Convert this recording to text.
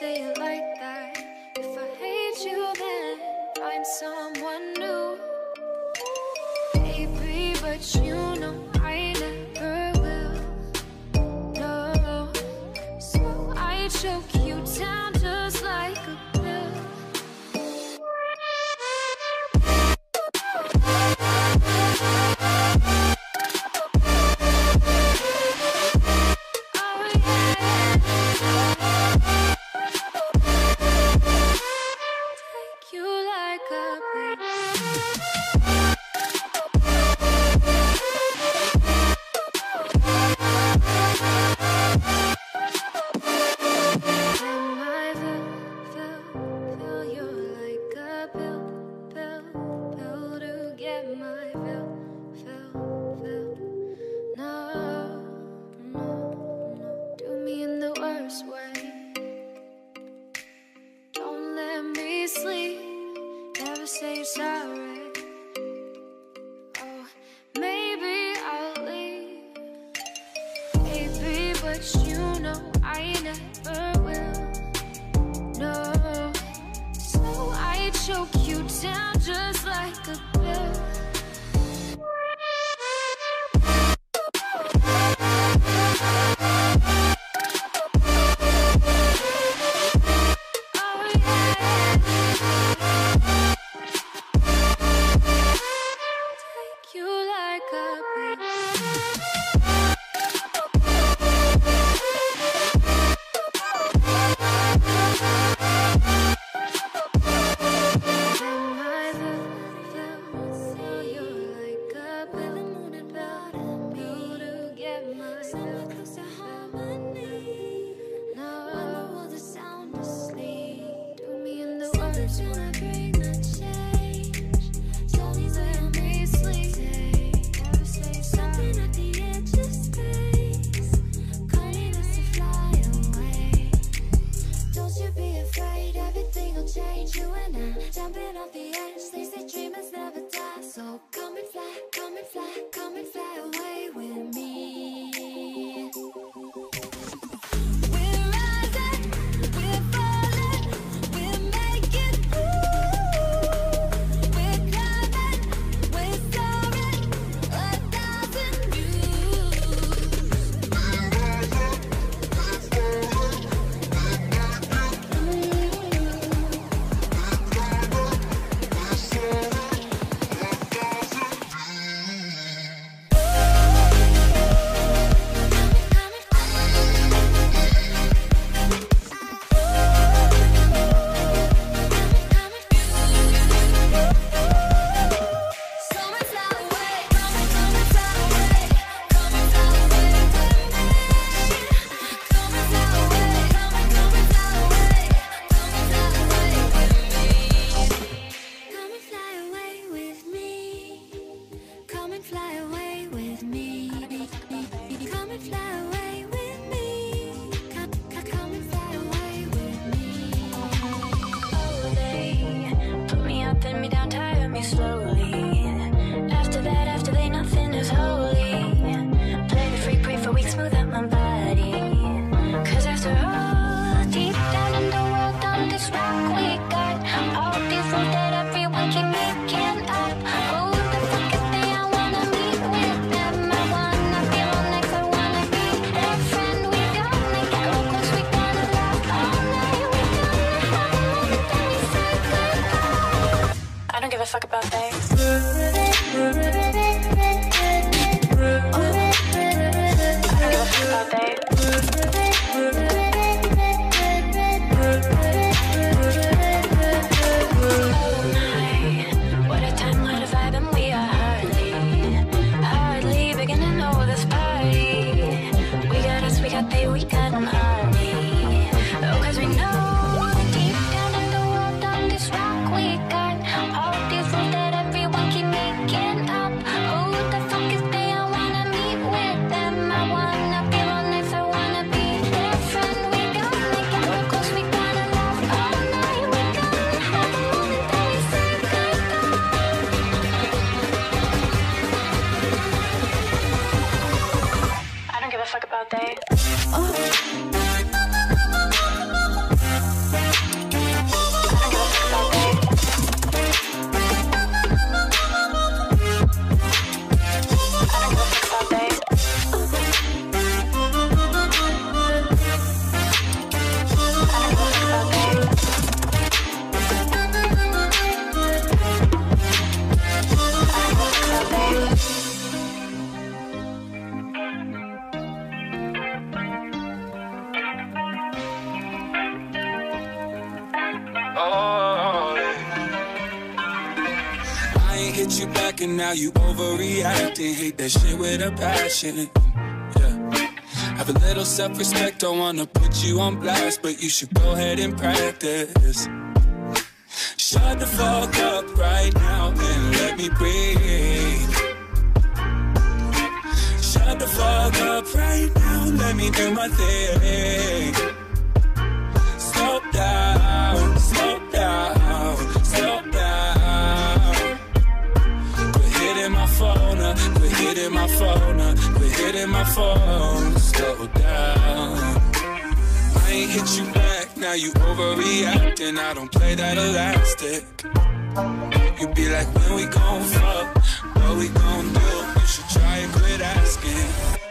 say it like that. If I hate you then find someone new. Baby, but you know I never will. No, so I choke like a. you know. don't give a fuck about things. Oh. Now you overreacting. Hate that shit with a passion. Yeah. Have a little self-respect, don't wanna put you on blast, but you should go ahead and practice. Shut the fuck up right now and let me breathe. Shut the fuck up right now, let me do my thing. Quit my phone. Slow down. I ain't hit you back, now you overreacting. I don't play that elastic. You be like, when we gon' fuck, what we gon' do? You should try and quit asking.